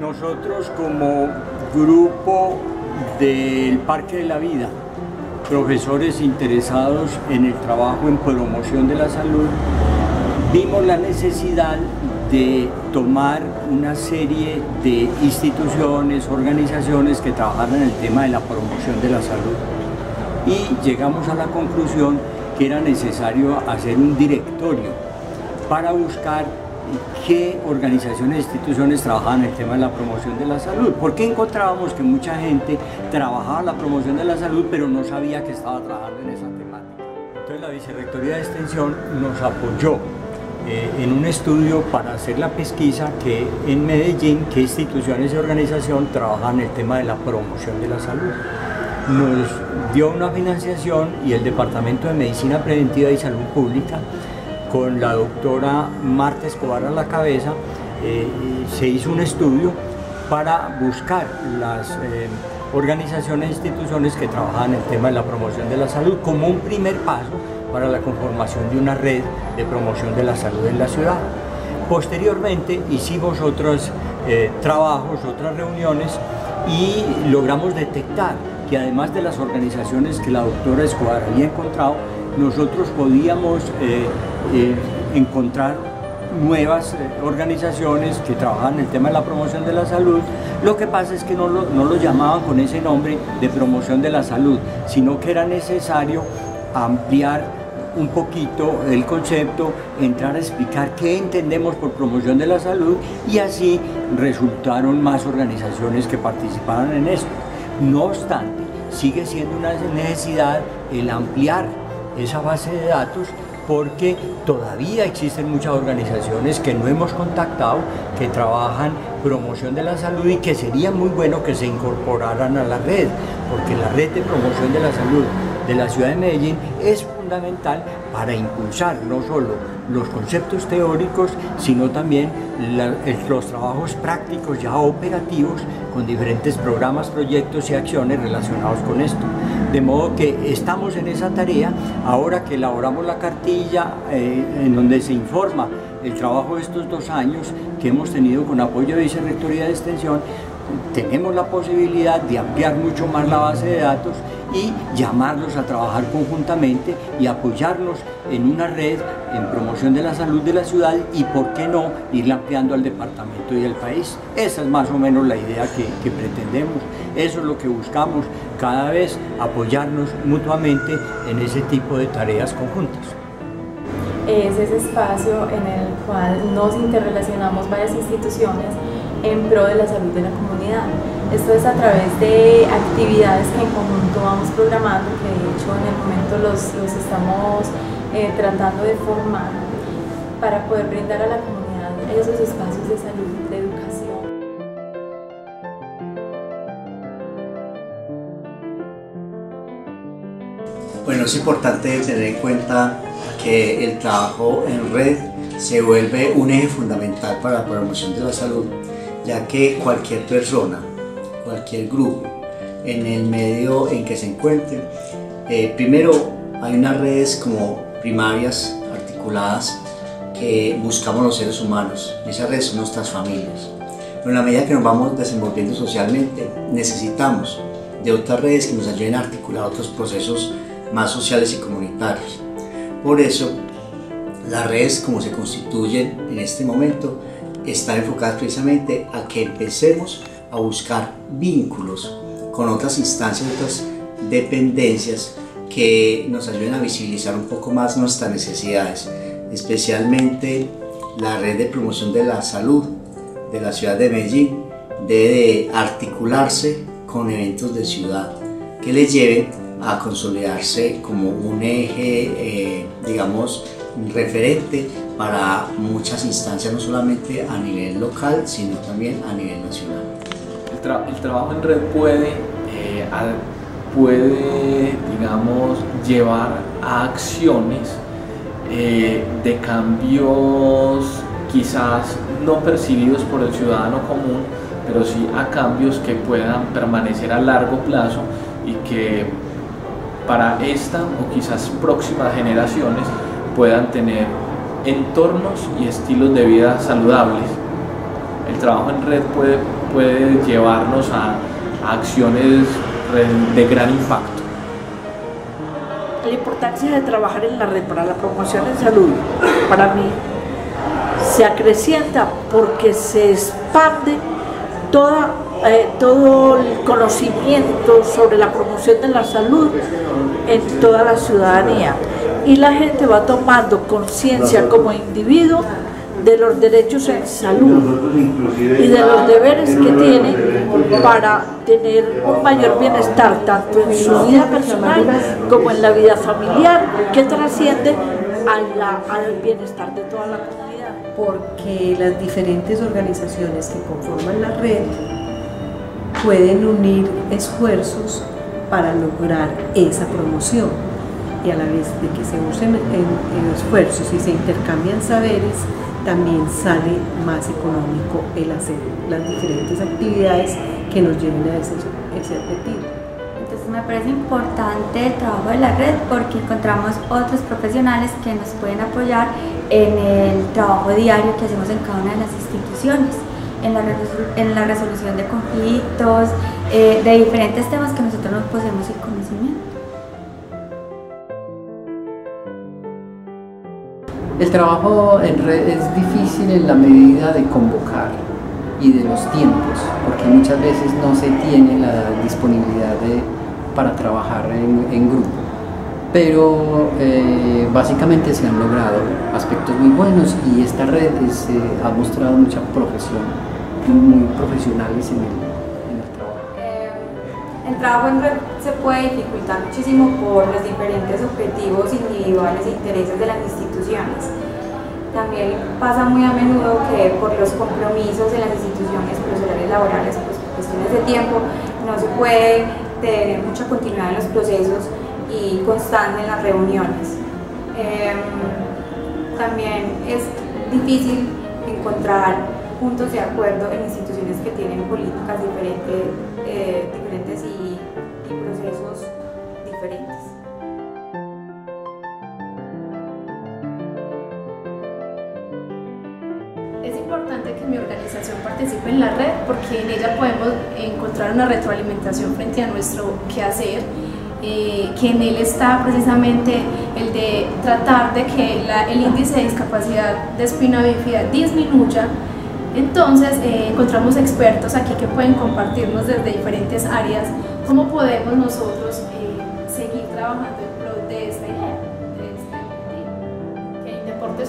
nosotros como grupo del Parque de la Vida, profesores interesados en el trabajo en promoción de la salud, vimos la necesidad de tomar una serie de instituciones, organizaciones que trabajaran en el tema de la promoción de la salud. Y llegamos a la conclusión que era necesario hacer un directorio para buscar qué organizaciones e instituciones trabajaban el tema de la promoción de la salud. Porque encontrábamos que mucha gente trabajaba la promoción de la salud, pero no sabía que estaba trabajando en esa temática. Entonces la Vicerrectoría de Extensión nos apoyó eh, en un estudio para hacer la pesquisa que en Medellín, qué instituciones y organización trabajan el tema de la promoción de la salud. Nos dio una financiación y el Departamento de Medicina Preventiva y Salud Pública con la doctora Marta Escobar a la cabeza, eh, se hizo un estudio para buscar las eh, organizaciones e instituciones que trabajan en el tema de la promoción de la salud como un primer paso para la conformación de una red de promoción de la salud en la ciudad. Posteriormente hicimos otros eh, trabajos, otras reuniones y logramos detectar que además de las organizaciones que la doctora Escobar había encontrado, nosotros podíamos eh, eh, encontrar nuevas eh, organizaciones que trabajan el tema de la promoción de la salud. Lo que pasa es que no lo, no lo llamaban con ese nombre de promoción de la salud, sino que era necesario ampliar un poquito el concepto, entrar a explicar qué entendemos por promoción de la salud y así resultaron más organizaciones que participaron en esto. No obstante, sigue siendo una necesidad el ampliar esa base de datos porque todavía existen muchas organizaciones que no hemos contactado, que trabajan promoción de la salud y que sería muy bueno que se incorporaran a la red, porque la red de promoción de la salud de la ciudad de Medellín es fundamental para impulsar no solo los conceptos teóricos, sino también los trabajos prácticos ya operativos con diferentes programas, proyectos y acciones relacionados con esto. De modo que estamos en esa tarea, ahora que elaboramos la cartilla eh, en donde se informa el trabajo de estos dos años que hemos tenido con apoyo de Vicerrectoría de Extensión, tenemos la posibilidad de ampliar mucho más la base de datos y llamarlos a trabajar conjuntamente y apoyarnos en una red en promoción de la salud de la ciudad y, por qué no, irla ampliando al departamento y al país. Esa es más o menos la idea que, que pretendemos. Eso es lo que buscamos, cada vez apoyarnos mutuamente en ese tipo de tareas conjuntas es ese espacio en el cual nos interrelacionamos varias instituciones en pro de la salud de la comunidad. Esto es a través de actividades que en conjunto vamos programando, que de hecho en el momento los, los estamos eh, tratando de formar para poder brindar a la comunidad esos espacios de salud, de educación. Bueno, es importante tener en cuenta que el trabajo en red se vuelve un eje fundamental para la promoción de la salud, ya que cualquier persona cualquier grupo, en el medio en que se encuentren. Eh, primero, hay unas redes como primarias, articuladas, que buscamos los seres humanos. Esas redes son nuestras familias. Pero en la medida que nos vamos desenvolviendo socialmente, necesitamos de otras redes que nos ayuden a articular otros procesos más sociales y comunitarios. Por eso, las redes como se constituyen en este momento están enfocadas precisamente a que empecemos a buscar vínculos con otras instancias, otras dependencias que nos ayuden a visibilizar un poco más nuestras necesidades, especialmente la red de promoción de la salud de la ciudad de Medellín debe articularse con eventos de ciudad que les lleven a consolidarse como un eje, eh, digamos, referente para muchas instancias, no solamente a nivel local, sino también a nivel nacional el, trabajo en red puede, eh, puede, digamos, llevar a acciones eh, de cambios quizás no percibidos por el ciudadano común, pero sí a cambios que puedan permanecer a largo plazo y que para esta o quizás próximas generaciones puedan tener entornos y estilos de vida saludables. El trabajo en red puede puede llevarnos a, a acciones de gran impacto. La importancia de trabajar en la red para la promoción en salud, para mí, se acrecienta porque se expande toda, eh, todo el conocimiento sobre la promoción de la salud en toda la ciudadanía y la gente va tomando conciencia como individuo de los derechos en salud y de los deberes que tiene para tener un mayor bienestar tanto en su vida personal como en la vida familiar que trasciende al bienestar de toda la comunidad. Porque las diferentes organizaciones que conforman la red pueden unir esfuerzos para lograr esa promoción y a la vez de que se usen en, esfuerzos y se intercambian saberes, también sale más económico el hacer las diferentes actividades que nos lleven a ese, ese objetivo. Entonces me parece importante el trabajo de la red porque encontramos otros profesionales que nos pueden apoyar en el trabajo diario que hacemos en cada una de las instituciones, en la, en la resolución de conflictos, eh, de diferentes temas que nosotros no poseemos el conocimiento. El trabajo en red es difícil en la medida de convocar y de los tiempos, porque muchas veces no se tiene la disponibilidad para trabajar en, grupo. Pero eh, básicamente se han logrado aspectos muy buenos y esta red eh, ha mostrado mucha profesión, muy profesionales en el, el trabajo en red se puede dificultar muchísimo por los diferentes objetivos individuales e intereses de las instituciones. También pasa muy a menudo que por los compromisos de las instituciones, horarios laborales, pues cuestiones de tiempo, no se puede tener mucha continuidad en los procesos y constante en las reuniones. Em, también es difícil encontrar puntos de acuerdo en instituciones que tienen políticas diferentes, eh, diferentes y mi organización participe en la red porque en ella podemos encontrar una retroalimentación frente a nuestro quehacer, eh, que en él está precisamente el de tratar de que el índice de discapacidad de espina bífida disminuya. Entonces eh, encontramos expertos aquí que pueden compartirnos desde diferentes áreas cómo podemos nosotros eh, seguir trabajando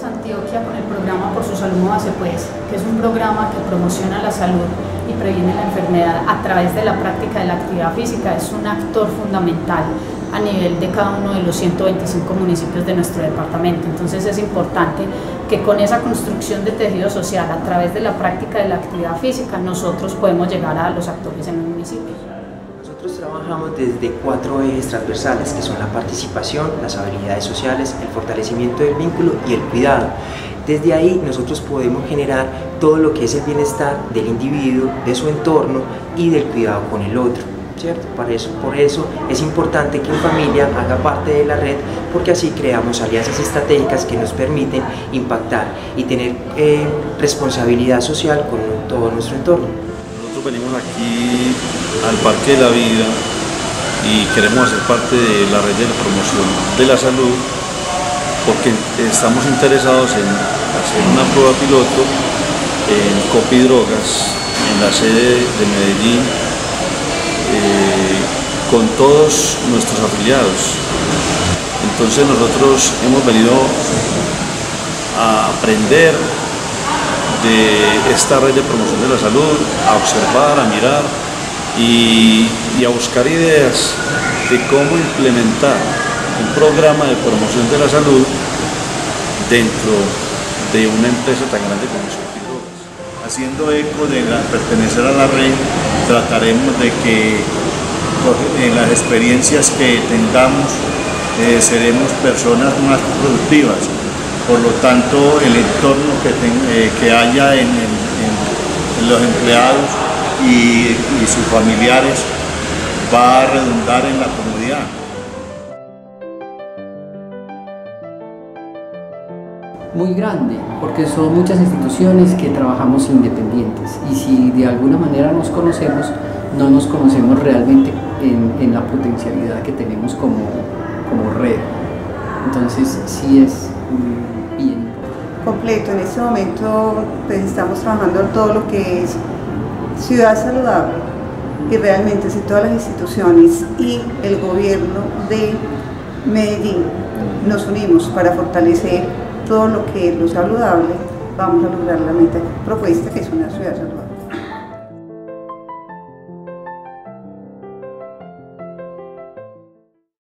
Antioquia con el programa Por su salud se pues, que es un programa que promociona la salud y previene la enfermedad a través de la práctica de la actividad física. Es un actor fundamental a nivel de cada uno de los 125 municipios de nuestro departamento. Entonces es importante que con esa construcción de tejido social a través de la práctica de la actividad física nosotros podemos llegar a los actores en los municipios. Nosotros trabajamos desde cuatro ejes transversales que son la participación, las habilidades sociales, el fortalecimiento del vínculo y el cuidado. Desde ahí nosotros podemos generar todo lo que es el bienestar del individuo, de su entorno y del cuidado con el otro. ¿Cierto? Por eso, por eso es importante que en familia haga parte de la red porque así creamos alianzas estratégicas que nos permiten impactar y tener eh, responsabilidad social con todo nuestro entorno venimos aquí al Parque de la Vida y queremos hacer parte de la red de promoción de la salud porque estamos interesados en hacer una prueba piloto en copidrogas en la sede de Medellín con todos nuestros afiliados. Entonces nosotros hemos venido a aprender de esta red de promoción de la salud, a observar, a mirar y, a buscar ideas de cómo implementar un programa de promoción de la salud dentro de una empresa tan grande como Drogas. Haciendo eco de pertenecer a la red, trataremos de que en las experiencias que tengamos eh, seremos personas más productivas, por lo tanto el entorno que, eh, que haya en, los empleados y, y sus familiares va a redundar en la comunidad. muy grande, porque son muchas instituciones que trabajamos independientes y si de alguna manera nos conocemos, no nos conocemos realmente en, la potencialidad que tenemos como, como red. Entonces sí es bien completo. En este momento pues, estamos trabajando en todo lo que es ciudad saludable y realmente si todas las instituciones y el gobierno de Medellín nos unimos para fortalecer todo lo que es lo saludable, vamos a lograr la meta propuesta que es una ciudad saludable.